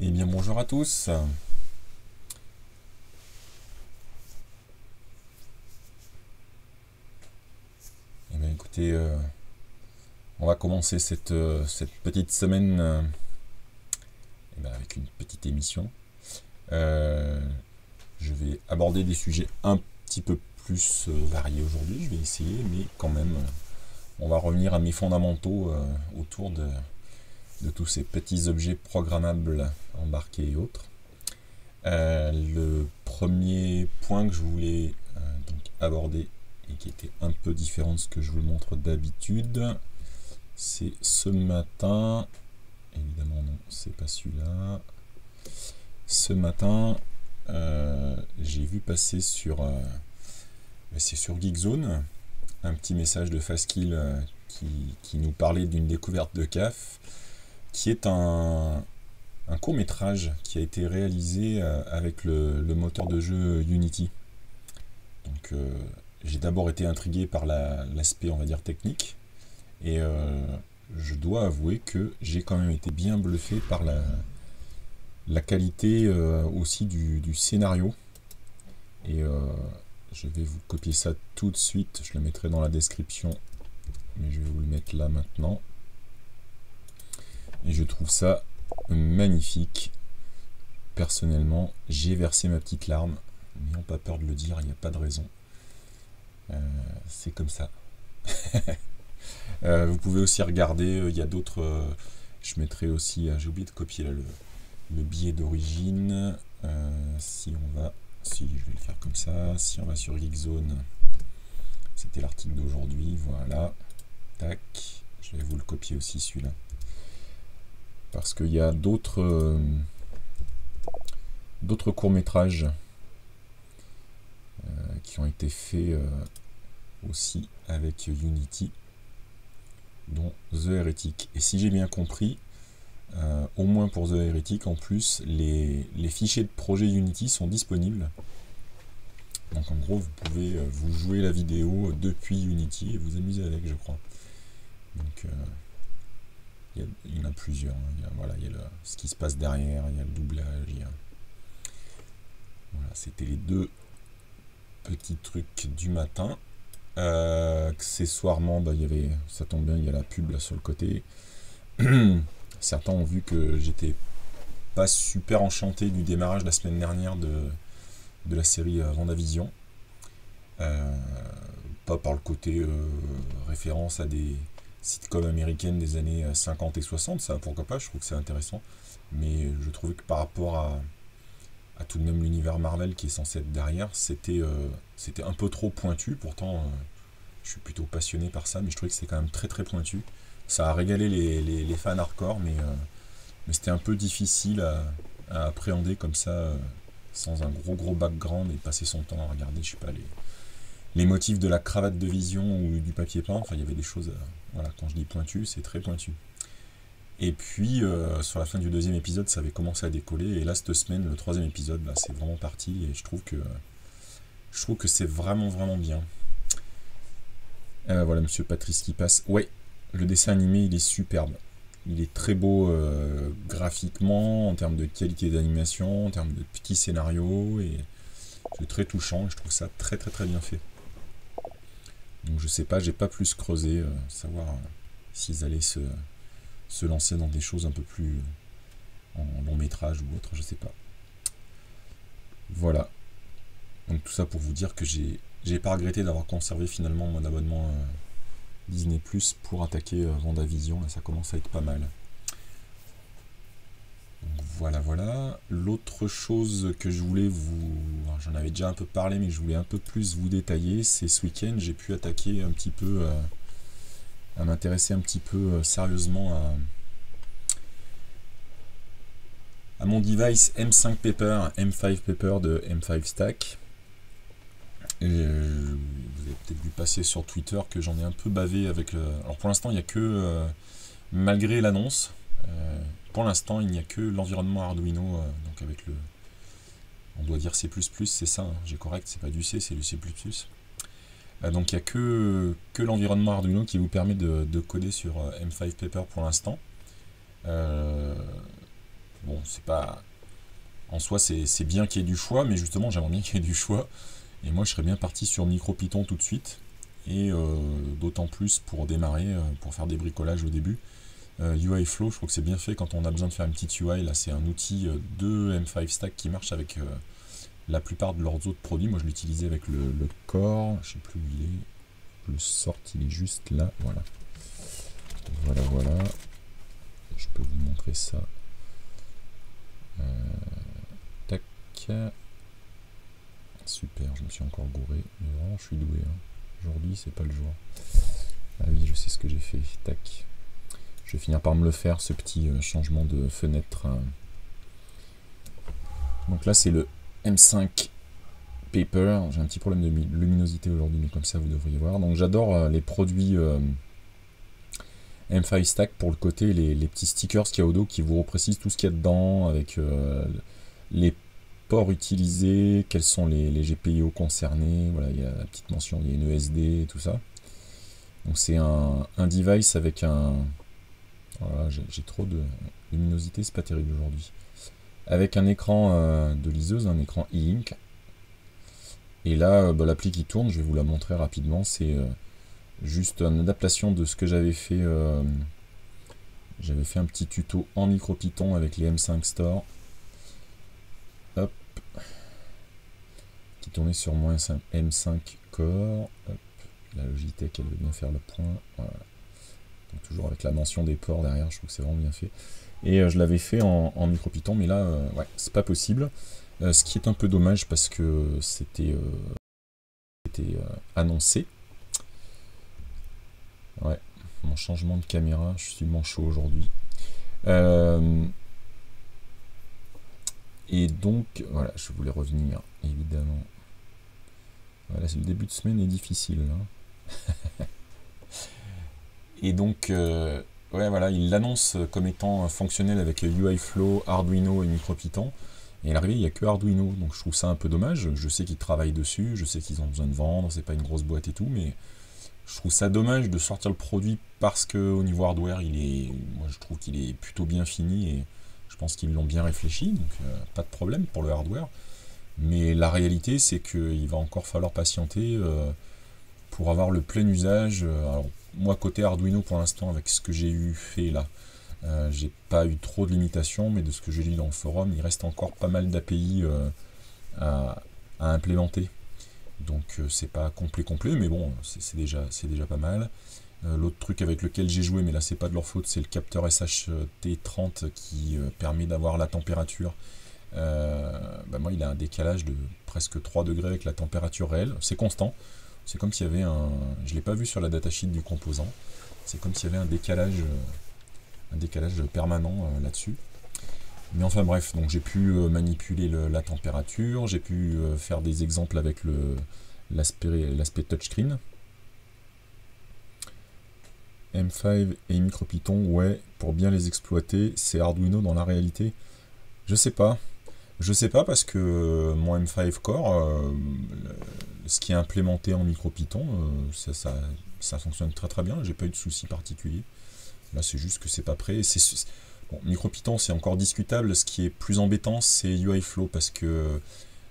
Eh bien bonjour à tous. Eh bien écoutez, euh, on va commencer cette, euh, cette petite semaine euh, eh avec une petite émission. Je vais aborder des sujets un petit peu plus variés aujourd'hui, je vais essayer, mais quand même, on va revenir à mes fondamentaux autour de, de tous ces petits objets programmables embarqués et autres. Euh, le premier point que je voulais euh, donc aborder et qui était un peu différent de ce que je vous montre d'habitude, c'est ce matin. Évidemment, non, c'est pas celui-là. Ce matin, euh, j'ai vu passer sur, c'est Geekzone un petit message de Fastkill euh, qui, qui nous parlait d'une découverte de CAF, qui est un, court métrage qui a été réalisé euh, avec le, moteur de jeu Unity. Donc, euh, j'ai d'abord été intrigué par la- l'aspect, on va dire, technique, et euh, je dois avouer que j'ai quand même été bien bluffé par la, qualité aussi du, du scénario. Et je vais vous copier ça tout de suite, je le mettrai dans la description, mais je vais vous le mettre là maintenant. Et je trouve ça magnifique. Personnellement, j'ai versé ma petite larme. N'ayons pas peur de le dire, il n'y a pas de raison. Euh, c'est comme ça. Euh, vous pouvez aussi regarder, euh, il y a d'autres. je mettrai aussi, euh, j'ai oublié de copier le, le billet d'origine. Si on va, si je vais le faire comme ça, si on va sur Geekzone, c'était l'article d'aujourd'hui, voilà. Tac, je vais vous le copier aussi celui-là. Parce qu'il y a d'autres euh, d'autres courts-métrages euh, qui ont été faits euh, aussi avec Unity, dont The Heretic. Et si j'ai bien compris, au moins pour The Heretic, en plus, les, les fichiers de projet Unity sont disponibles. Donc en gros, vous pouvez vous jouer la vidéo depuis Unity et vous amuser avec, je crois. Donc il y, en a plusieurs. hein. Il y a, voilà, il y a le- ce qui se passe derrière, il y a le doublage. il y a- Voilà, c'était les deux petits trucs du matin. Euh, accessoirement, bah, il y avait, ça tombe bien, il y a la pub là sur le côté. Certains ont vu que j'étais pas super enchanté du démarrage la semaine dernière de, de la série euh, Vendavision. Euh, pas par le côté référence à des sitcoms américaines des années euh, 50 et 60, ça pourquoi pas, je trouve que c'est intéressant. Mais je trouvais que par rapport à, tout de même l'univers Marvel qui est censé être derrière, c'était euh, un peu trop pointu. Pourtant, euh, je suis plutôt passionné par ça, mais je trouvais que c'était quand même très très pointu. Ça a régalé les, les- fans hardcore, mais, euh, mais c'était un peu difficile à, à appréhender comme ça, euh, sans un gros gros background et passer son temps à regarder, je sais pas, les, les motifs de la cravate de vision ou du papier peint. Enfin, il y avait des choses, euh, voilà, quand je dis pointu, c'est très pointu. Et puis, euh, sur la fin du deuxième épisode, ça avait commencé à décoller. Et là, cette semaine, le troisième épisode, là, c'est vraiment parti. Et je trouve que, c'est vraiment, vraiment bien. Euh, voilà, Monsieur Patrice qui passe. Ouais, le dessin animé, il est superbe. Il est très beau graphiquement, en termes de qualité d'animation, en termes de petits scénarios. Et c'est très touchant. Et je trouve ça très, très, très bien fait. Donc, je sais pas, j'ai pas plus creusé, euh, savoir euh, s'ils allaient se se lancer dans des choses un peu plus euh, en long métrage ou autre, je sais pas. Voilà. Donc tout ça pour vous dire que j'ai pas regretté d'avoir conservé finalement mon abonnement Disney Plus pour attaquer Vendavision, là ça commence à être pas mal. Voilà, voilà. L'autre chose que je voulais vous. J'en avais déjà un peu parlé, mais je voulais un peu plus vous détailler, c'est ce week-end j'ai pu attaquer un petit peu. euh, à m'intéresser un petit peu euh, sérieusement à, à mon device M5 Paper, M5 Paper de M5 Stack. Euh, vous avez peut-être vu passer sur Twitter que j'en ai un peu bavé avec le. Alors pour l'instant, il n'y a que, malgré l'annonce, pour l'instant, il n'y a que l'environnement Arduino, euh, donc avec le. On doit dire C, c'est ça, hein, j'ai correct, c'est pas du C, c'est du C. Euh, donc il n'y a que, que l'environnement Arduino qui vous permet de, de coder sur euh, M5 Paper pour l'instant. Bon, c'est pas... En soi, c'est bien qu'il y ait du choix, mais justement, j'aimerais bien qu'il y ait du choix. Et moi, je serais bien parti sur MicroPython tout de suite. Et d'autant plus pour démarrer, pour faire des bricolages au début. UI Flow, je trouve que c'est bien fait quand on a besoin de faire une petite UI. Là, c'est un outil de M5 Stack qui marche avec la plupart de leurs autres produits. Moi, je l'utilisais avec le, le, Core. Je sais plus où il est. Le sort, il est juste là. Voilà. Voilà, voilà. Je peux vous montrer ça. Euh, tac. Super, je me suis encore gouré. Mais vraiment, je suis doué. Hein. Aujourd'hui, c'est pas le jour. Ah oui, je sais ce que j'ai fait. Tac. Je vais finir par me le faire, ce petit euh, changement de fenêtre. Hein. Donc là, c'est le M5 Paper. J'ai un petit problème de luminosité aujourd'hui, mais comme ça, vous devriez voir. Donc j'adore euh, les produits M5 Stack pour le côté, les, petits stickers qu'il y a au dos qui vous reprécisent tout ce qu'il y a dedans, avec les ports utilisés, quels sont les, les, GPIO concernés, voilà, il y a la petite mention, il y a une ESD, tout ça. Donc c'est un, device avec un... Voilà, j'ai trop de luminosité, c'est pas terrible aujourd'hui. Avec un écran euh, de liseuse, un écran e-ink. Et là, euh, bah, l'appli qui tourne, je vais vous la montrer rapidement, c'est euh, juste une adaptation de ce que j'avais fait. j'avais fait un petit tuto en MicroPython avec les M5 Store. qui tournait sur moins M5 Core. La Logitech, elle veut bien faire le point. Toujours avec la mention des ports derrière, je trouve que c'est vraiment bien fait. Et euh, je l'avais fait en, MicroPython, mais là, euh, ouais, c'est pas possible. Euh, ce qui est un peu dommage parce que c'était annoncé. Ouais, mon changement de caméra, je suis manchot aujourd'hui. Et donc, voilà, je voulais revenir, évidemment. Voilà, c'est le début de semaine est difficile. Hein. et donc, euh, ouais, voilà, il l'annonce comme étant fonctionnel avec UIFlow, Arduino et MicroPython. Et à l'arrivée, il n'y a que Arduino, donc je trouve ça un peu dommage. Je sais qu'ils travaillent dessus, je sais qu'ils ont besoin de vendre, c'est pas une grosse boîte et tout, mais je trouve ça dommage de sortir le produit parce que au niveau hardware, il est, moi je trouve qu'il est plutôt bien fini et je pense qu'ils l'ont bien réfléchi, donc euh, pas de problème pour le hardware. Mais la réalité, c'est qu'il va encore falloir patienter euh, pour avoir le plein usage. Alors, moi, côté Arduino, pour l'instant, avec ce que j'ai eu fait là, j'ai pas eu trop de limitations, mais de ce que j'ai lu dans le forum, il reste encore pas mal d'API à, à, implémenter. Donc, c'est pas complet complet, mais bon, c'est déjà, déjà pas mal. Euh, l'autre truc avec lequel j'ai joué, mais là c'est pas de leur faute, c'est le capteur SHT30 qui euh, permet d'avoir la température. Euh, bah, moi il a un décalage de presque 3 degrés avec la température réelle, c'est constant. C'est comme s'il y avait un... Je l'ai pas vu sur la datasheet du composant. C'est comme s'il y avait un décalage, un décalage permanent là-dessus. Mais enfin bref, donc j'ai pu manipuler la température, j'ai pu faire des exemples avec l'aspect touchscreen. M5 et MicroPython, ouais, pour bien les exploiter, c'est Arduino dans la réalité Je sais pas. Je sais pas parce que euh, mon M5 Core, euh, ce qui est implémenté en MicroPython, euh, ça, ça, fonctionne très très bien, j'ai pas eu de soucis particuliers. Là, c'est juste que c'est pas prêt. MicroPython, c'est encore discutable. Ce qui est plus embêtant, c'est UIFlow parce que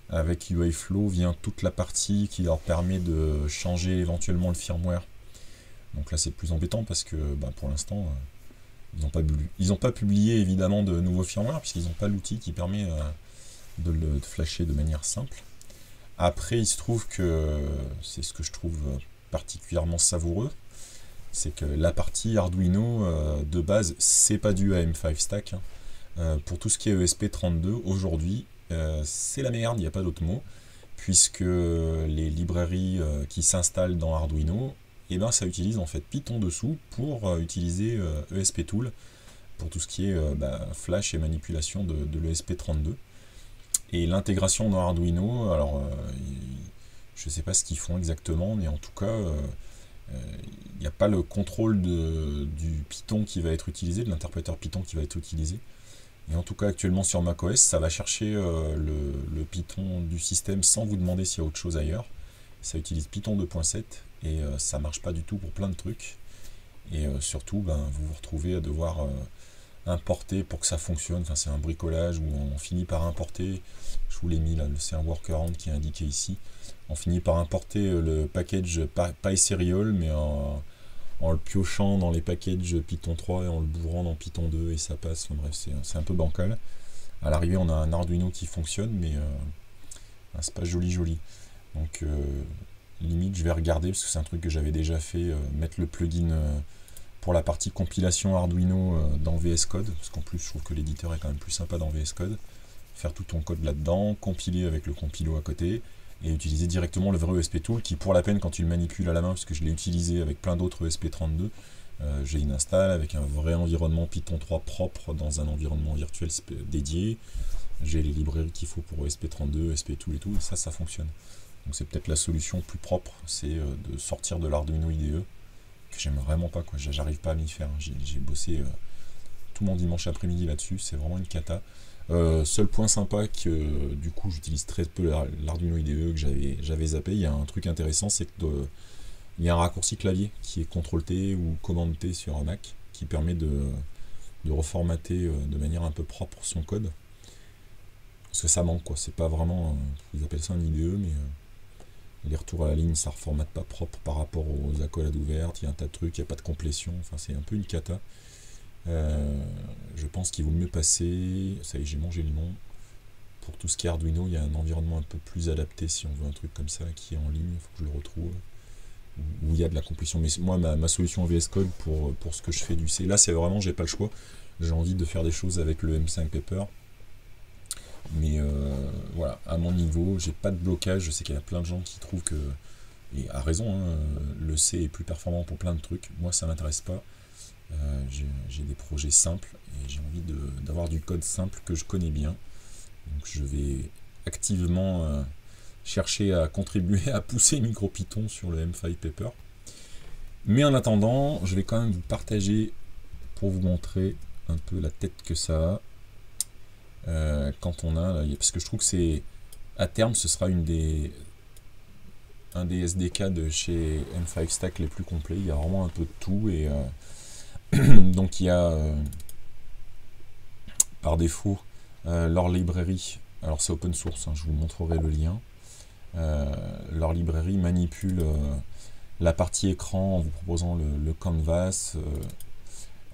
avec UIFlow vient toute la partie qui leur permet de changer éventuellement le firmware donc là, c'est plus embêtant parce que bah, pour l'instant, ils n'ont pas, publié évidemment de nouveaux firmware puisqu'ils n'ont pas l'outil qui permet de le flasher de manière simple. Après, il se trouve que c'est ce que je trouve particulièrement savoureux, c'est que la partie Arduino euh, de base, c'est pas dû à M5 Stack. Hein. pour tout ce qui est ESP32, aujourd'hui, c'est la merde, il n'y a pas d'autre mot, puisque les librairies qui s'installent dans Arduino eh ben ça utilise en fait Python dessous pour euh, utiliser ESP euh, e pour tout ce qui est euh, bah, flash et manipulation de, l'ESP32. Et l'intégration dans Arduino, alors je ne sais pas ce qu'ils font exactement, mais en tout cas, il n'y a pas le contrôle du Python qui va être utilisé, de l'interpréteur Python qui va être utilisé. Et en tout cas, actuellement sur macOS, ça va chercher le, Python du système sans vous demander s'il y a autre chose ailleurs. Ça utilise Python 2.7 et euh, ça marche pas du tout pour plein de trucs. Et euh, surtout, ben, vous vous retrouvez à devoir euh, importer pour que ça fonctionne. Enfin, c'est un bricolage où on finit par importer. Je vous l'ai mis là, c'est un workaround qui est indiqué ici. On finit par importer euh, le package PySerial, mais en, le piochant dans les packages Python 3 et en le bourrant dans Python 2 et ça passe. bref, c'est un peu bancal. À l'arrivée, on a un Arduino qui fonctionne, mais euh, c'est pas joli joli. Donc, euh, limite, je vais regarder parce que c'est un truc que j'avais déjà fait, mettre le plugin pour la partie compilation Arduino euh, dans VS Code, parce qu'en plus je trouve que l'éditeur est quand même plus sympa dans VS Code, faire tout ton code là-dedans, compiler avec le compilo à côté, et utiliser directement le vrai ESP Tool qui pour la peine quand tu le manipules à la main, puisque je l'ai utilisé avec plein d'autres ESP32, euh, j'ai une install avec un vrai environnement Python 3 propre dans un environnement virtuel dédié, j'ai les librairies qu'il faut pour ESP32, ESP Tool et tout, et ça, ça fonctionne. Donc c'est peut-être la solution plus propre, c'est euh, de sortir de l'Arduino IDE que j'aime vraiment pas, quoi. J'arrive pas à m'y faire. J'ai bossé euh, tout mon dimanche après-midi là-dessus, c'est vraiment une cata. Euh, seul point sympa que du coup j'utilise très peu l'Arduino IDE que j'avais zappé, il y a un truc intéressant, c'est que il y a un raccourci clavier qui est CTRL-T ou Command-T sur un Mac qui permet de, de reformater euh, de manière un peu propre son code. Parce que ça manque quoi, c'est pas vraiment, ils appellent ça un IDE, mais les retours à la ligne, ça ne reformate pas propre par rapport aux accolades ouvertes, il y a un tas de trucs, il n'y a pas de complétion, enfin c'est un peu une cata. Euh, je pense qu'il vaut mieux passer, ça y est j'ai mangé le nom, pour tout ce qui est Arduino, il y a un environnement un peu plus adapté si on veut un truc comme ça qui est en ligne, il faut que je le retrouve, où il y a de la complétion. Mais moi, ma, solution VS Code pour, pour ce que je fais du C, là c'est vraiment, j'ai pas le choix, j'ai envie de faire des choses avec le M5 Paper, mais euh, voilà, à mon niveau, j'ai pas de blocage. Je sais qu'il y a plein de gens qui trouvent que, et à raison, hein, le C est plus performant pour plein de trucs. Moi, ça m'intéresse pas. Euh, j'ai des projets simples et j'ai envie d'avoir du code simple que je connais bien. Donc je vais activement euh, chercher à contribuer à pousser MicroPython sur le M5 Paper. Mais en attendant, je vais quand même vous partager pour vous montrer un peu la tête que ça a. Euh, quand on a, parce que je trouve que c'est, à terme, ce sera une des, un des SDK de chez M5 Stack les plus complets, il y a vraiment un peu de tout, et euh, donc il y a, euh, par défaut, leur librairie, alors c'est open source, hein, je vous montrerai le lien, leur librairie manipule la partie écran en vous proposant le, le canvas,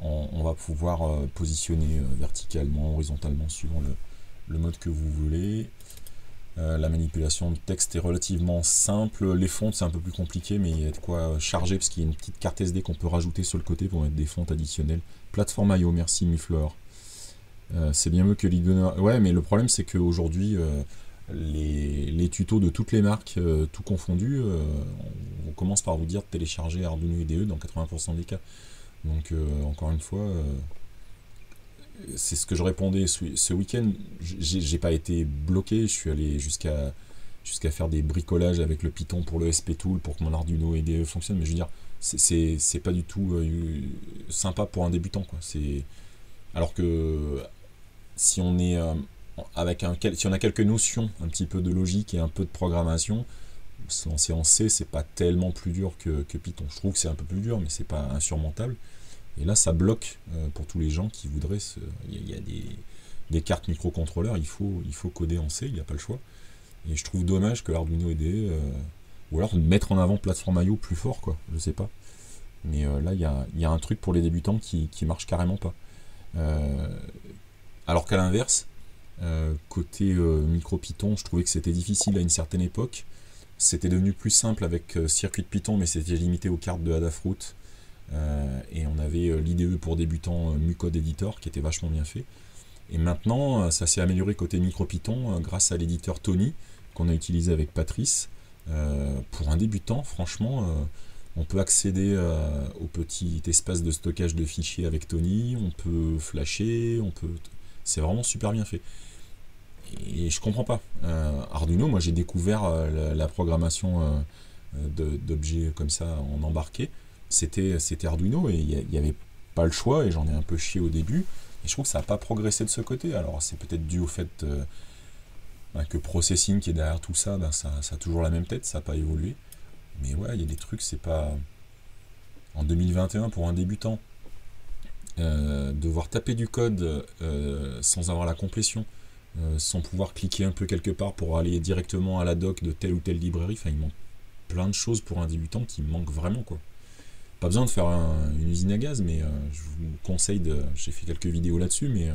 on, va pouvoir euh, positionner euh, verticalement, horizontalement, suivant le, mode que vous voulez. Euh, la manipulation de texte est relativement simple. Les fontes, c'est un peu plus compliqué, mais il y a de quoi charger, parce qu'il y a une petite carte SD qu'on peut rajouter sur le côté pour mettre des fontes additionnelles. Plateforme IO, merci Miflor. c'est bien mieux que l'IGONA. Ouais, mais le problème, c'est qu'aujourd'hui, les, les, tutos de toutes les marques, tout confondu, on, commence par vous dire de télécharger Arduino IDE dans 80% des cas. Donc, euh, encore une fois, euh, c'est ce que je répondais ce, week-end. J'ai pas été bloqué, je suis allé jusqu'à jusqu'à faire des bricolages avec le Python pour le SP Tool pour que mon Arduino IDE fonctionne, mais je veux dire, c'est pas du tout euh, sympa pour un débutant. Quoi. Alors que si on est avec un, si on a quelques notions un petit peu de logique et un peu de programmation, se en C, c'est pas tellement plus dur que, Python. Je trouve que c'est un peu plus dur, mais c'est pas insurmontable. Et là, ça bloque euh, pour tous les gens qui voudraient. Il y a, des, cartes microcontrôleurs, il faut, il faut coder en C, il n'y a pas le choix. Et je trouve dommage que l'Arduino IDE, euh, ou alors mettre en avant plateforme IO plus fort, quoi, je sais pas. Mais euh, là, il y a, un truc pour les débutants qui, qui marche carrément pas. alors qu'à l'inverse, côté MicroPython, je trouvais que c'était difficile à une certaine époque. C'était devenu plus simple avec circuit de Python, mais c'était limité aux cartes de Adafruit euh, et on avait euh, l'IDE pour débutants euh, Mucode Editor qui était vachement bien fait. Et maintenant, ça s'est amélioré côté MicroPython grâce à l'éditeur Tony qu'on a utilisé avec Patrice. pour un débutant, franchement, on peut accéder au petit espace de stockage de fichiers avec Tony, on peut flasher, on peut. C'est vraiment super bien fait. Et je comprends pas. Arduino, moi j'ai découvert la, programmation d'objets comme ça en embarqué c'était Arduino et il n'y avait pas le choix et j'en ai un peu chié au début. Et je trouve que ça n'a pas progressé de ce côté. Alors c'est peut-être dû au fait euh, ben, que Processing qui est derrière tout ça, ben, ça, a toujours la même tête, ça n'a pas évolué. Mais ouais, il y a des trucs, c'est pas... En 2021, pour un débutant, devoir taper du code sans avoir la complétion, sans pouvoir cliquer un peu quelque part pour aller directement à la doc de telle ou telle librairie. Enfin, il manque plein de choses pour un débutant qui manque vraiment quoi. Pas besoin de faire une usine à gaz, mais je vous conseille de. J'ai fait quelques vidéos là-dessus, mais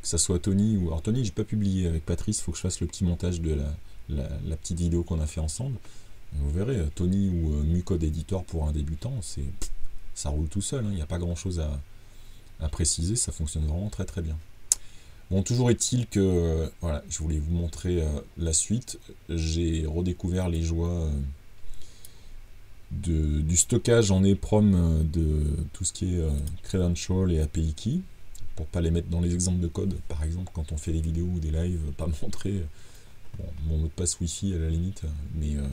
que ça soit Tony ou. Alors Tony, j'ai pas publié avec Patrice, il faut que je fasse le petit montage de la, petite vidéo qu'on a fait ensemble. vous verrez, Tony ou Mucode Editor pour un débutant, c'est ça roule tout seul, hein. il n'y a pas grand chose à, préciser, ça fonctionne vraiment très très bien. Bon, toujours est-il que, voilà, je voulais vous montrer euh, la suite. J'ai redécouvert les joies euh, de, du stockage en EPROM euh, de tout ce qui est credential et API key pour pas les mettre dans les exemples de code. Par exemple, quand on fait des vidéos ou des lives, pas montrer mon mot de passe Wi-Fi à la limite, mais euh,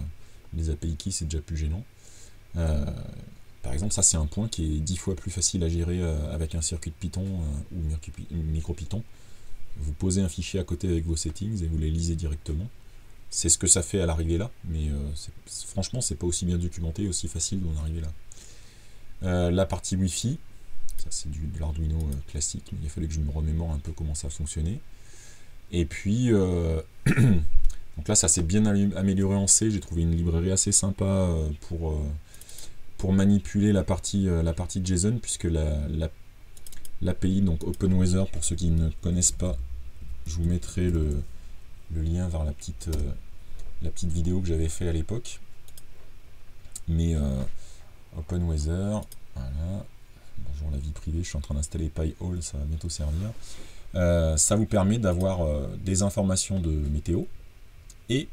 les API keys c'est déjà plus gênant. Euh, par exemple, ça c'est un point qui est dix fois plus facile à gérer euh, avec un circuit de Python ou micro Python. Vous posez un fichier à côté avec vos settings et vous les lisez directement. C'est ce que ça fait à l'arrivée là, mais franchement c'est pas aussi bien documenté aussi facile d'en arriver là. la partie Wi-Fi, ça, c'est de l'Arduino euh, classique, mais il fallu que je me remémore un peu comment ça fonctionnait. Et puis, euh, donc là, ça s'est bien amélioré en C. J'ai trouvé une librairie assez sympa euh, pour, pour manipuler la partie, la partie JSON, puisque la, donc OpenWeather, pour ceux qui ne connaissent pas, je vous mettrai le, lien vers la petite, la petite vidéo que j'avais fait à l'époque. Mais OpenWeather, voilà, bonjour la vie privée, je suis en train d'installer PyHole, ça va bientôt servir. Euh, ça vous permet d'avoir euh, des informations de météo et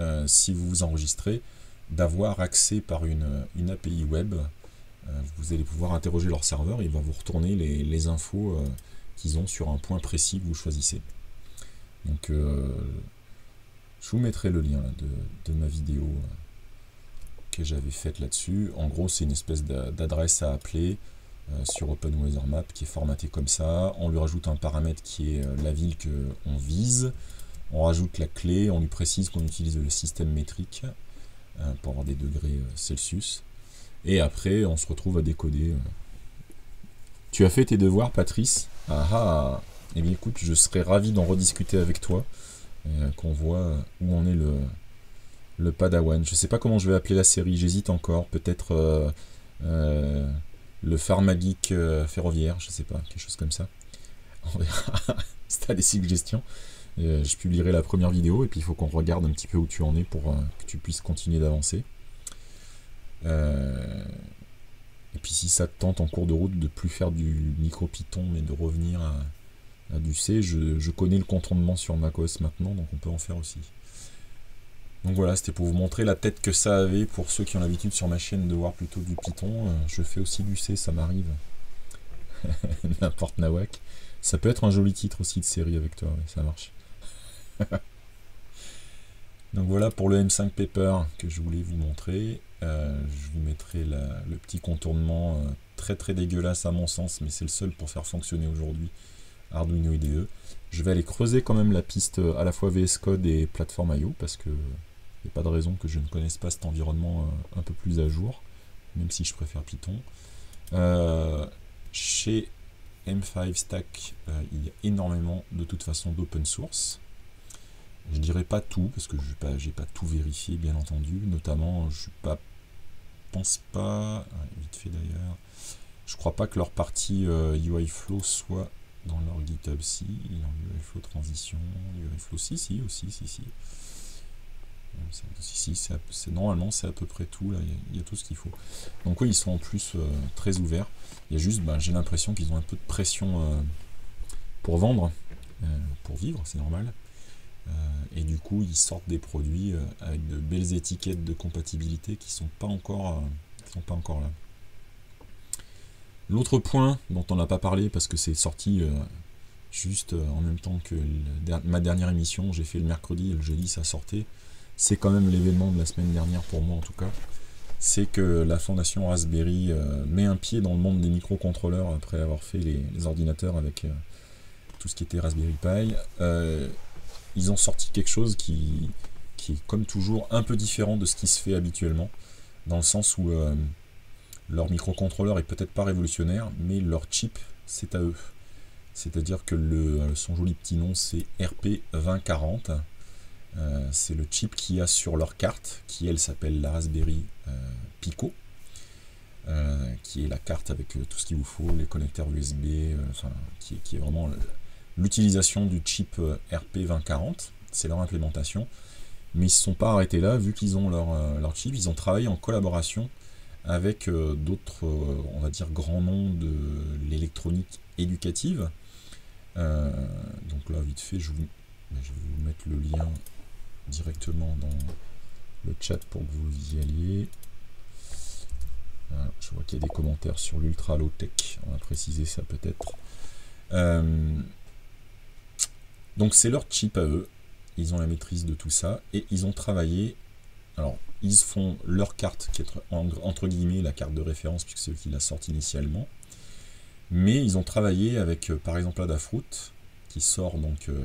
euh, si vous vous enregistrez, d'avoir accès par une, API web. Vous allez pouvoir interroger leur serveur il va vous retourner les, infos qu'ils ont sur un point précis que vous choisissez. Donc je vous mettrai le lien de, ma vidéo que j'avais faite là-dessus. En gros, c'est une espèce d'adresse à appeler euh, sur OpenWeatherMap qui est formaté comme ça. On lui rajoute un paramètre qui est euh, la ville qu'on vise. On rajoute la clé, on lui précise qu'on utilise le système métrique euh, pour avoir des degrés Celsius. Et après, on se retrouve à décoder. Tu as fait tes devoirs, Patrice? Ah ah Eh bien écoute, je serais ravi d'en rediscuter avec toi, qu'on voit où en est le, le Padawan. Je sais pas comment je vais appeler la série, j'hésite encore. Peut-être le pharmageek euh, ferroviaire, je sais pas, quelque chose comme ça. On verra si tu des suggestions. Euh, je publierai la première vidéo et puis il faut qu'on regarde un petit peu où tu en es pour euh, que tu puisses continuer d'avancer. Et puis si ça te tente en cours de route de plus faire du micro Python mais de revenir à, du C, je, connais le contournement sur macOS maintenant donc on peut en faire aussi. Donc voilà, c'était pour vous montrer la tête que ça avait pour ceux qui ont l'habitude sur ma chaîne de voir plutôt du Python. Euh, je fais aussi du C, ça m'arrive. N'importe nawak. Ça peut être un joli titre aussi de série avec toi, ça marche. Donc voilà pour le M5 Paper que je voulais vous montrer. Euh, je vous mettrai le petit contournement euh, très très dégueulasse à mon sens, mais c'est le seul pour faire fonctionner aujourd'hui Arduino IDE. Je vais aller creuser quand même la piste à la fois VS Code et plateforme IO parce que il n'y a pas de raison que je ne connaisse pas cet environnement euh, un peu plus à jour, même si je préfère Python. Euh, chez M5 Stack, euh, il y a énormément de toute façon d'open source. Je dirais pas tout, parce que je n'ai pas, pas, tout vérifié, bien entendu. Notamment, je ne pense pas, vite fait d'ailleurs, je crois pas que leur partie UIFlow soit dans leur GitHub. Si, UIFlow transition, UIFlow, si, si, aussi, si, si. Si, c'est normalement c'est à peu près tout, là, il y, a tout ce qu'il faut. Donc oui, ils sont en plus euh, très ouverts. Il y a juste, bah, j'ai l'impression qu'ils ont un peu de pression euh, pour vendre, euh, pour vivre, c'est normal. Et du coup, ils sortent des produits avec de belles étiquettes de compatibilité qui sont pas encore, sont pas encore là. L'autre point dont on n'a pas parlé parce que c'est sorti juste en même temps que ma dernière émission, j'ai fait le mercredi et le jeudi ça sortait c'est quand même l'événement de la semaine dernière pour moi en tout cas, c'est que la fondation Raspberry euh, met un pied dans le monde des microcontrôleurs après avoir fait les, ordinateurs avec euh, tout ce qui était Raspberry Pi. Euh, ils ont sorti quelque chose qui, qui, est comme toujours un peu différent de ce qui se fait habituellement, dans le sens où leur microcontrôleur est peut-être pas révolutionnaire, mais leur chip c'est à eux. C'est-à-dire que le, son joli petit nom, c'est RP2040. c'est le chip qu'il y a sur leur carte, qui elle s'appelle la Raspberry Pico. qui est la carte avec tout ce qu'il vous faut, les connecteurs USB, qui, est vraiment l'utilisation du chip RP2040, c'est leur implémentation. Mais ils ne se sont pas arrêtés là, vu qu'ils ont leur, euh, leur, chip, ils ont travaillé en collaboration avec euh, d'autres, euh, on va dire, grands noms de l'électronique éducative. donc là, vite fait, je, vous, je vais vous mettre le lien directement dans le chat pour que vous y alliez. je vois qu'il y a des commentaires sur l'ultra low tech, on va préciser ça peut-être. Donc c'est leur chip à eux, ils ont la maîtrise de tout ça, et ils ont travaillé, alors ils font leur carte, qui est entre guillemets la carte de référence, puisque c'est eux qui l'a sorti initialement, mais ils ont travaillé avec euh, par exemple Adafruit, qui sort donc euh,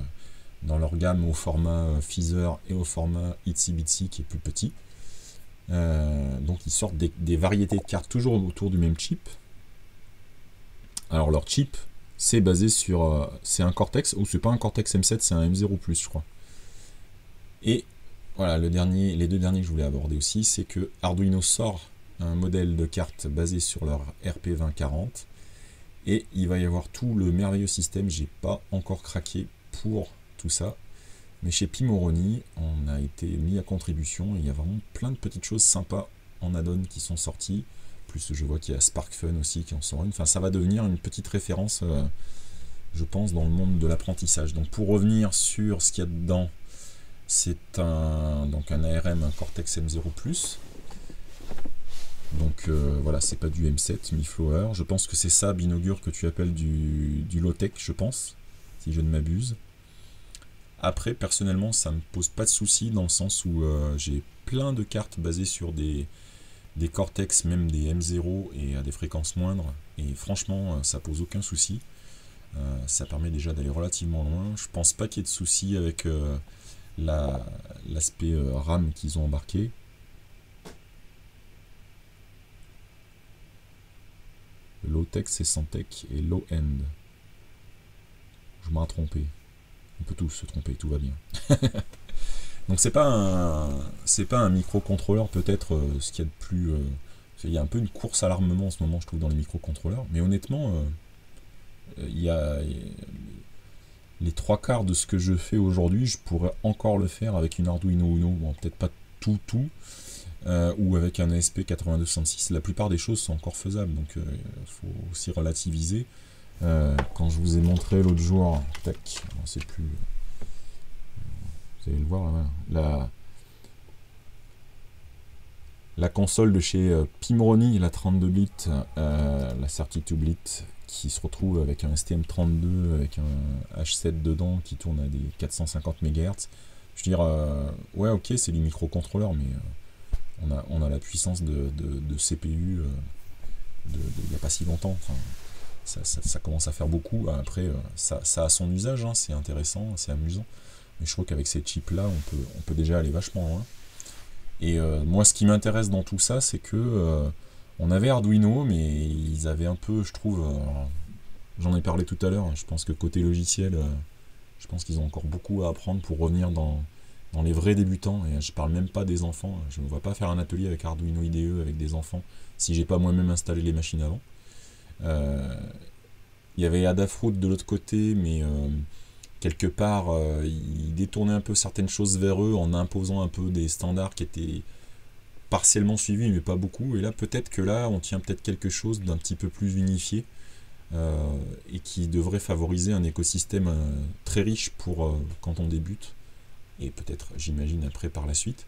dans leur gamme au format euh, Feather et au format Itsy Bitsy qui est plus petit. donc ils sortent des, variétés de cartes toujours autour du même chip. Alors leur chip, c'est basé sur... c'est un Cortex, ou c'est pas un Cortex M7, c'est un M0+, je crois. Et voilà, le dernier, les deux derniers que je voulais aborder aussi, c'est que Arduino sort un modèle de carte basé sur leur RP2040 et il va y avoir tout le merveilleux système, j'ai pas encore craqué pour tout ça, mais chez Pimoroni, on a été mis à contribution et il y a vraiment plein de petites choses sympas en add-on qui sont sorties, je vois qu'il y a SparkFun aussi qui en sort une, enfin ça va devenir une petite référence, euh, je pense, dans le monde de l'apprentissage. Donc pour revenir sur ce qu'il y a dedans, c'est un, donc un ARM, un Cortex M0+. Donc euh, voilà, c'est pas du M7, Mi Flower. Je pense que c'est ça, Binaugure, que tu appelles du, du low-tech, je pense, si je ne m'abuse. Après, personnellement, ça me pose pas de soucis dans le sens où euh, j'ai plein de cartes basées sur des, des Cortex, même des M0 et à des fréquences moindres. Et franchement, euh, ça pose aucun souci. ça permet déjà d'aller relativement loin. Je pense pas qu'il y ait de soucis avec l'aspect euh, RAM qu'ils ont embarqué. Low tech c'est sans tech et low end. Je m'ai trompé. On peut tous se tromper, tout va bien. Donc c'est pas un c'est pas un microcontrôleur peut-être euh, ce qu'il y a de plus euh, il y a un peu une course à l'armement en ce moment je trouve dans les microcontrôleurs mais honnêtement il y a les trois quarts de ce que je fais aujourd'hui, je pourrais encore le faire avec une Arduino Uno, peut-être pas tout, tout, euh, ou avec un ESP8266. La plupart des choses sont encore faisables, donc il euh, faut aussi relativiser. Euh, quand je vous ai montré l'autre jour, tac, c'est plus. Vous allez le voir là, la, la console de chez Pimroni, la 32 bits, la 32 bits, qui se retrouve avec un STM32 avec un H7 dedans qui tourne à des 450 MHz. Je veux dire, euh, ouais, ok, c'est des microcontrôleurs, mais euh, on, a, on a la puissance de, CPU euh, il n'y a pas si longtemps. Ça, commence à faire beaucoup. Après, ça, a son usage, hein, c'est intéressant, c'est amusant. Mais je trouve qu'avec ces chips-là, on peut, on peut déjà aller vachement loin. Et moi, ce qui m'intéresse dans tout ça, c'est que on avait Arduino, mais ils avaient un peu, je trouve, euh, j'en ai parlé tout à l'heure, je pense que côté logiciel, euh, je pense qu'ils ont encore beaucoup à apprendre pour revenir dans, les vrais débutants, et je parle même pas des enfants, je ne vais pas faire un atelier avec Arduino IDE avec des enfants si j'ai pas moi-même installé les machines avant. Euh, il y avait Adafruit de l'autre côté, mais quelque part, ils détournaient un peu certaines choses vers eux en imposant un peu des standards qui étaient partiellement suivi, mais pas beaucoup. Et là, peut-être que là, on tient peut-être quelque chose d'un petit peu plus unifié euh, et qui devrait favoriser un écosystème euh, très riche pour euh, quand on débute et peut-être, j'imagine, après par la suite.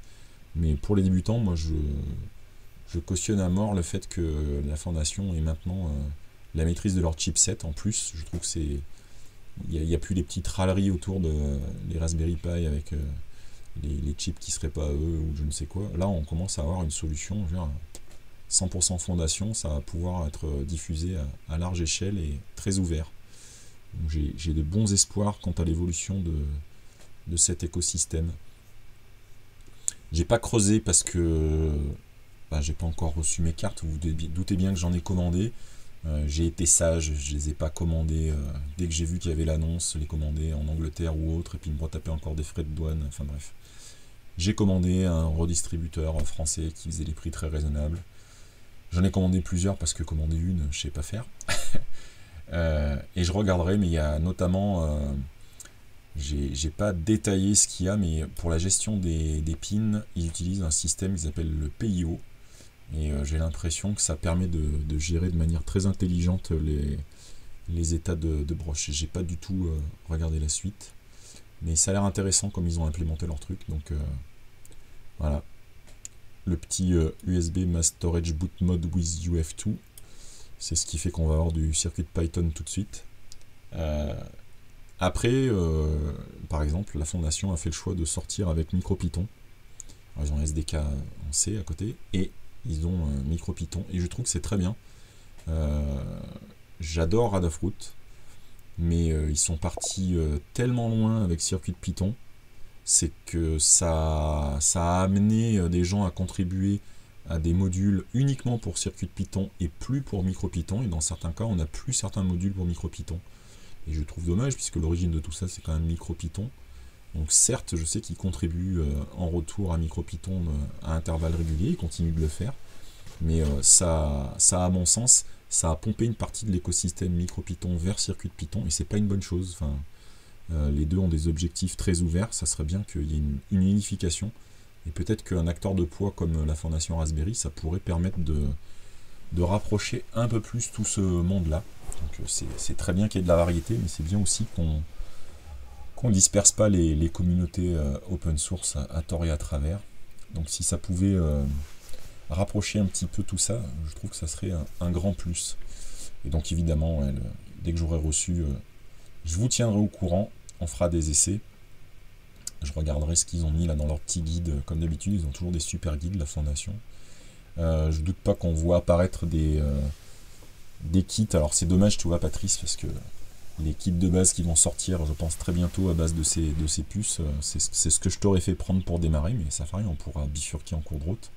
Mais pour les débutants, moi, je, je cautionne à mort le fait que la fondation ait maintenant la maîtrise de leur chipset. En plus, je trouve que c'est il n'y a, plus les petites râleries autour de les Raspberry Pi avec les, chips qui seraient pas eux ou je ne sais quoi. Là, on commence à avoir une solution, 100% fondation, ça va pouvoir être diffusé à, large échelle et très ouvert. J'ai de bons espoirs quant à l'évolution de, de cet écosystème. J'ai pas creusé parce que bah, j'ai pas encore reçu mes cartes, vous vous doutez bien que j'en ai commandé. J'ai été sage, je les ai pas commandés dès que j'ai vu qu'il y avait l'annonce, les commander en Angleterre ou autre, et puis me retaper encore des frais de douane, enfin bref. J'ai commandé un redistributeur français qui faisait des prix très raisonnables. J'en ai commandé plusieurs parce que commander une, je sais pas faire. et je regarderai, mais il y a notamment j'ai pas détaillé ce qu'il y a, mais pour la gestion des, pins, ils utilisent un système qui s'appelle le PIO. Et euh, j'ai l'impression que ça permet de, gérer de manière très intelligente les, états de, de broche. J'ai pas du tout euh, regardé la suite. Mais ça a l'air intéressant comme ils ont implémenté leur truc. Donc euh, voilà. Le petit USB Mass Storage Boot Mode with UF2. C'est ce qui fait qu'on va avoir du circuit Python tout de suite. Après, par exemple, la fondation a fait le choix de sortir avec MicroPython. ils ont SDK en C à côté et ils ont euh, MicroPython et je trouve que c'est très bien. Euh, j'adore Adafruit, mais ils sont partis tellement loin avec Circuit Python, c'est que ça, ça a amené des gens à contribuer à des modules uniquement pour Circuit Python et plus pour MicroPython. Et dans certains cas, on n'a plus certains modules pour MicroPython. Et je trouve dommage, puisque l'origine de tout ça, c'est quand même MicroPython. Donc certes, je sais qu'il contribue euh, en retour à MicroPython euh, à intervalles réguliers, il continue de le faire. Mais euh, ça, ça, à mon sens, ça a pompé une partie de l'écosystème MicroPython vers Circuit Python, et c'est pas une bonne chose. Les deux ont des objectifs très ouverts, ça serait bien qu'il y ait une, unification. Et peut-être qu'un acteur de poids comme la Fondation Raspberry, ça pourrait permettre de, de rapprocher un peu plus tout ce monde-là. Donc c'est très bien qu'il y ait de la variété, mais c'est bien aussi qu'on qu'on disperse pas les, communautés euh, open source à, tort et à travers. Donc si ça pouvait euh, rapprocher un petit peu tout ça, je trouve que ça serait un, grand plus. Et donc évidemment, dès que j'aurai reçu, je vous tiendrai au courant, on fera des essais. Je regarderai ce qu'ils ont mis là dans leur petit guide. Comme d'habitude, ils ont toujours des super guides, la fondation. Euh, je doute pas qu'on voit apparaître des, euh, des kits. Alors c'est dommage, tu vois, Patrice, parce que les kits de base qui vont sortir, je pense, très bientôt à base de ces, puces, euh, c'est ce que je t'aurais fait prendre pour démarrer, mais ça fait rien, on pourra bifurquer en cours de route.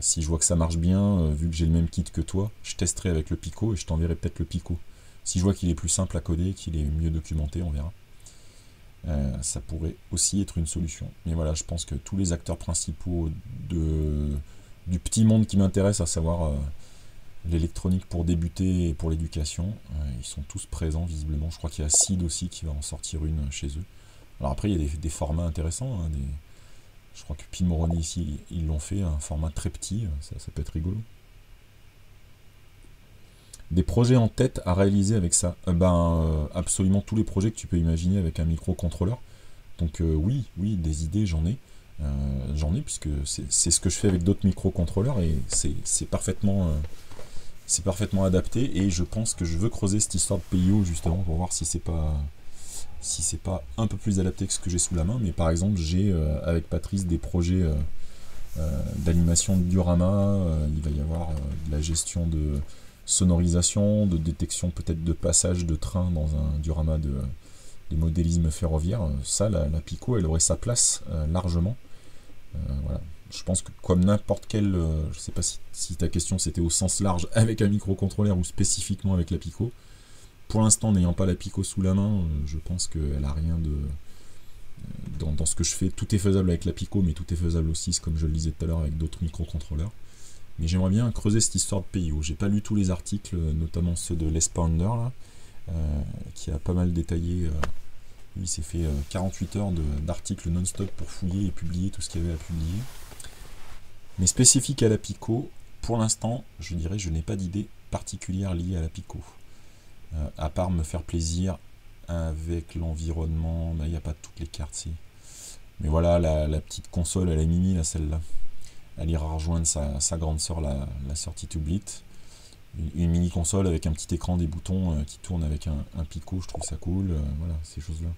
si je vois que ça marche bien, vu que j'ai le même kit que toi, je testerai avec le Pico et je t'enverrai peut-être le Pico. Si je vois qu'il est plus simple à coder, qu'il est mieux documenté, on verra. ça pourrait aussi être une solution. Mais voilà, je pense que tous les acteurs principaux du petit monde qui m'intéresse, à savoir euh, l'électronique pour débuter et pour l'éducation. Euh, ils sont tous présents visiblement. Je crois qu'il y a Sid aussi qui va en sortir une chez eux. Alors après, il y a des, formats intéressants. Hein, je crois que Pimoroni ici, ils l'ont fait, un format très petit, ça, peut être rigolo. Des projets en tête à réaliser avec ça euh, Ben, absolument tous les projets que tu peux imaginer avec un microcontrôleur. Donc oui, oui, des idées, j'en ai. Euh, j'en ai, puisque c'est ce que je fais avec d'autres microcontrôleurs et c'est parfaitement, euh, parfaitement adapté. Et je pense que je veux creuser cette histoire de PIO justement pour voir si c'est pas si c'est pas un peu plus adapté que ce que j'ai sous la main. Mais par exemple, j'ai euh, avec Patrice des projets d'animation de diorama. il va y avoir de la gestion de sonorisation, de détection peut-être de passage de train dans un diorama de, modélisme ferroviaire. Ça, la, la, Pico, elle aurait sa place largement. Euh, voilà. Je pense que comme n'importe quel, euh, je ne sais pas si, ta question c'était au sens large avec un microcontrôleur ou spécifiquement avec la Pico. Pour l'instant, n'ayant pas la Pico sous la main, euh, je pense qu'elle a rien de, dans, ce que je fais, tout est faisable avec la Pico, mais tout est faisable aussi, comme je le disais tout à l'heure, avec d'autres microcontrôleurs. Mais j'aimerais bien creuser cette histoire de PIO. J'ai pas lu tous les articles, notamment ceux de Les là, qui a pas mal détaillé il s'est fait 48 euh, heures d'articles non-stop pour fouiller et publier tout ce qu'il y avait à publier. Mais spécifique à la Pico, pour l'instant, je dirais, je n'ai pas d'idée particulière liée à la Pico. Euh, à part me faire plaisir avec l'environnement, il n'y a pas toutes les cartes. Mais voilà, la, petite console à la Mini, là, celle-là. Elle ira rejoindre sa, grande sœur, la, la Blit une mini console avec un petit écran, des boutons euh, qui tournent avec un, un, picot, je trouve ça cool, voilà, ces choses-là.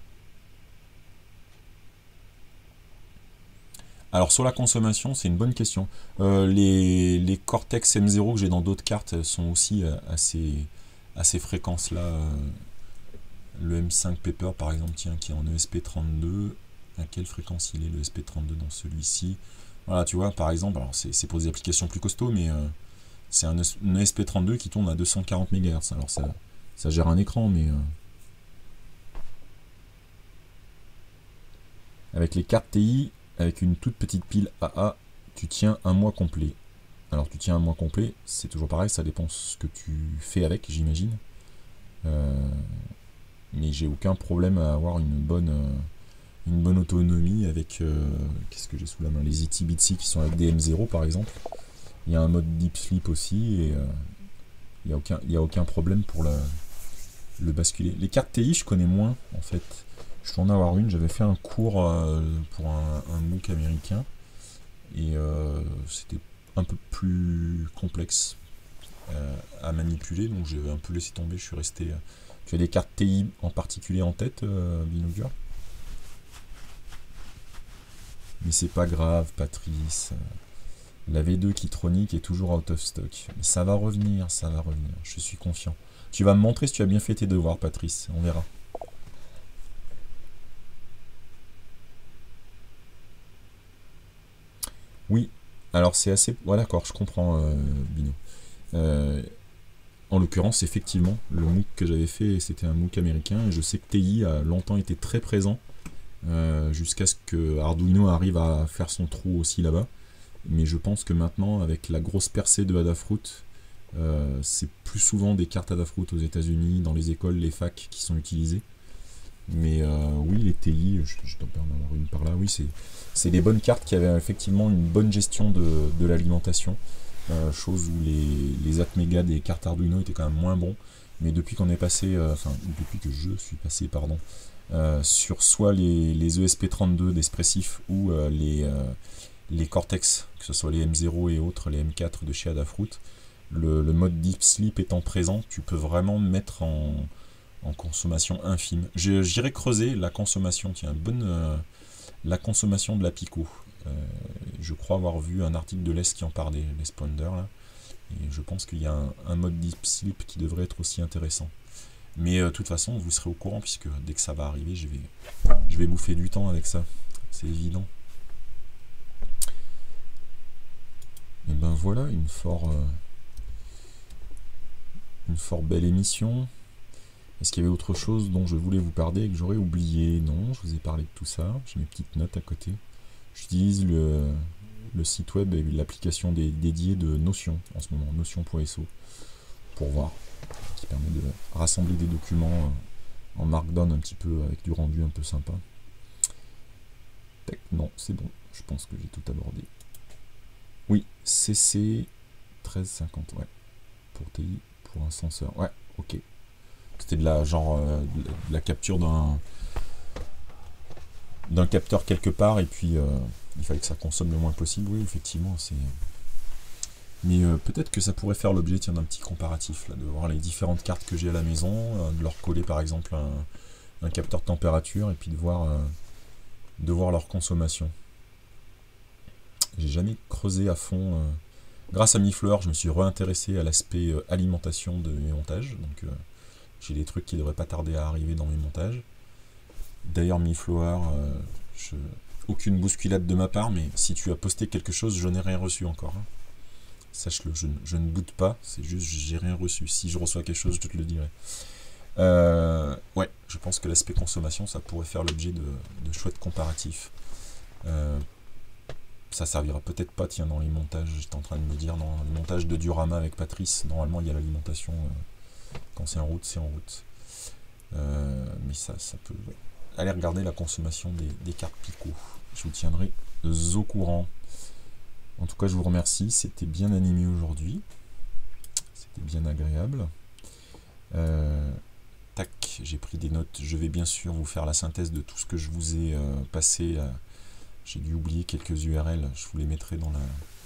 Alors sur la consommation, c'est une bonne question. Euh, les, Cortex M0 que j'ai dans d'autres cartes sont aussi à, ces, fréquences-là. Euh, le M5 Paper par exemple, tiens, qui est en ESP32. À quelle fréquence il est le ESP32 dans celui-ci? Voilà, tu vois, par exemple, alors c'est pour des applications plus costauds, mais euh, c'est un, ESP32 qui tourne à 240 MHz. Alors ça, ça gère un écran, mais... Euh, avec les cartes TI, avec une toute petite pile AA, tu tiens un mois complet. Alors tu tiens un mois complet, c'est toujours pareil, ça dépend ce que tu fais avec, j'imagine. Euh, mais j'ai aucun problème à avoir une bonne, euh, une bonne autonomie avec, euh, qu'est-ce que j'ai sous la main, les Iti Bitsy qui sont avec des M0 par exemple. Il y a un mode Deep Sleep aussi et il n'y a, aucun, a aucun problème pour le basculer. Les cartes TI, je connais moins en fait. Je dois en avoir une, j'avais fait un cours pour un, un MOOC américain et c'était un peu plus complexe euh, à manipuler, donc j'ai un peu laissé tomber, je suis resté... Euh, tu as des cartes TI en particulier en tête, euh, Mais c'est pas grave, Patrice. La V2 Kitronic est toujours out of stock. Mais ça va revenir, ça va revenir. Je suis confiant. Tu vas me montrer si tu as bien fait tes devoirs, Patrice. On verra. Oui, alors c'est assez... Voilà, d'accord, je comprends, euh, Bino. Euh, en l'occurrence, effectivement, le MOOC que j'avais fait, c'était un MOOC américain, et je sais que TI a longtemps été très présent, euh, jusqu'à ce que Arduino arrive à faire son trou aussi là-bas. Mais je pense que maintenant, avec la grosse percée de Adafruit, c'est plus souvent des cartes Adafruit aux États-Unis, dans les écoles, les facs qui sont utilisées. Mais oui, les TI, je, je en avoir une par là, oui, c'est des bonnes cartes qui avaient effectivement une bonne gestion de, l'alimentation. Euh, chose où les, les Atmega des cartes Arduino étaient quand même moins bons. Mais depuis qu'on est passé, euh, enfin depuis que je suis passé, pardon, euh, sur soit les, ESP32 d'Expressif ou les, les Cortex, que ce soit les M0 et autres, les M4 de chez Adafruit, le, mode Deep Sleep étant présent, tu peux vraiment mettre en, en consommation infime. J'irai creuser la consommation, tiens, bonne la consommation de la Pico. Euh, je crois avoir vu un article de l'ES qui en parlait, les Sponder, et je pense qu'il y a un, mode Deep Sleep qui devrait être aussi intéressant. Mais euh, de toute façon, vous serez au courant, puisque dès que ça va arriver, je vais, je vais bouffer du temps avec ça. C'est évident. Et ben voilà, une fort, euh, une fort belle émission. Est-ce qu'il y avait autre chose dont je voulais vous parler et que j'aurais oublié? Non, je vous ai parlé de tout ça. J'ai mes petites notes à côté. J'utilise le, site web et l'application dédiée de Notion en ce moment, notion.so, pour voir, qui permet de rassembler des documents euh, en Markdown un petit peu, avec du rendu un peu sympa. non, c'est bon, je pense que j'ai tout abordé. Oui, CC 1350, ouais, pour TI, pour un senseur, ouais, ok. C'était de la genre euh, de la capture d'un d'un capteur quelque part et puis euh, il fallait que ça consomme le moins possible. Oui, effectivement, c'est. Mais euh, peut-être que ça pourrait faire l'objet d'un petit comparatif, de voir les différentes cartes que j'ai à la maison, de leur coller par exemple un, capteur de température et puis de voir, de voir leur consommation. J'ai jamais creusé à fond. grâce à Mifleur, je me suis réintéressé à l'aspect alimentation de mes montages. Donc j'ai des trucs qui devraient pas tarder à arriver dans mes montages. D'ailleurs, MiFlower, euh, aucune bousculade de ma part, mais si tu as posté quelque chose, je n'ai rien reçu encore. Hein. Sache-le, je, ne boude pas, c'est juste j'ai rien reçu. Si je reçois quelque chose, je te le dirai. Euh, ouais, je pense que l'aspect consommation, ça pourrait faire l'objet de, chouettes comparatifs. Euh, ça servira peut-être pas, tiens, dans les montages, j'étais en train de me dire, dans le montage de Diorama avec Patrice, normalement il y a l'alimentation quand c'est en route, c'est en route. Euh, mais ça, ça peut... Allez regarder la consommation des, cartes Pico. Je vous tiendrai au courant. En tout cas, je vous remercie. C'était bien animé aujourd'hui. C'était bien agréable. Euh, tac, j'ai pris des notes. Je vais bien sûr vous faire la synthèse de tout ce que je vous ai euh, passé. j'ai dû oublier quelques URL. Je vous les mettrai dans la,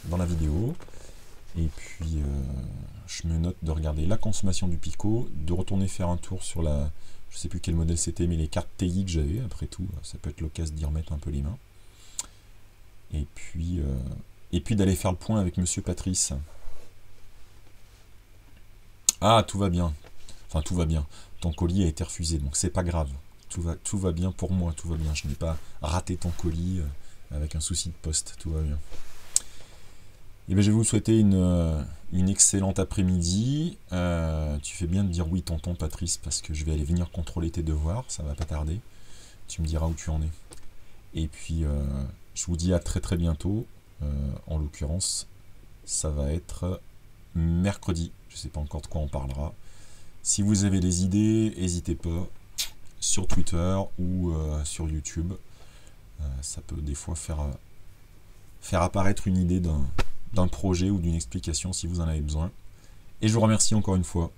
dans la vidéo. Et puis, je me note de regarder la consommation du Pico, de retourner faire un tour sur la, je sais plus quel modèle c'était, mais les cartes TI que j'avais, après tout, ça peut être l'occasion d'y remettre un peu les mains. Et puis, euh, et puis d'aller faire le point avec Monsieur Patrice. Ah, tout va bien. Enfin, tout va bien. Ton colis a été refusé, donc c'est pas grave. Tout va, tout va bien pour moi, tout va bien. Je n'ai pas raté ton colis euh, avec un souci de poste, tout va bien. Et bien, je vais vous souhaiter une, une excellente après-midi. tu fais bien de dire oui, tonton Patrice, parce que je vais aller venir contrôler tes devoirs, ça va pas tarder. Tu me diras où tu en es. Et puis, je vous dis à très très bientôt. en l'occurrence, ça va être mercredi. Je ne sais pas encore de quoi on parlera. Si vous avez des idées, n'hésitez pas sur Twitter ou euh, sur YouTube. Euh, ça peut des fois faire, euh, faire apparaître une idée d'un projet ou d'une explication si vous en avez besoin. Et je vous remercie encore une fois